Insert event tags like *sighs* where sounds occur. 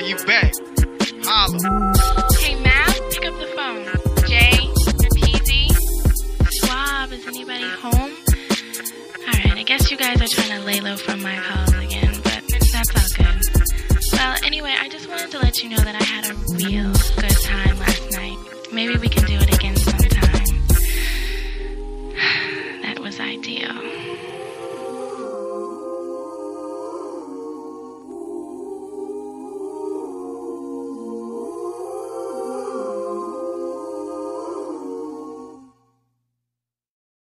you back. Holla. Hey, Mav, pick up the phone. Jay, PZ, Swab, is anybody home? Alright, I guess you guys are trying to lay low from my calls again, but that's all good. Well, anyway, I just wanted to let you know that I had a real good time last night. Maybe we can do it again sometime. *sighs* That was ideal.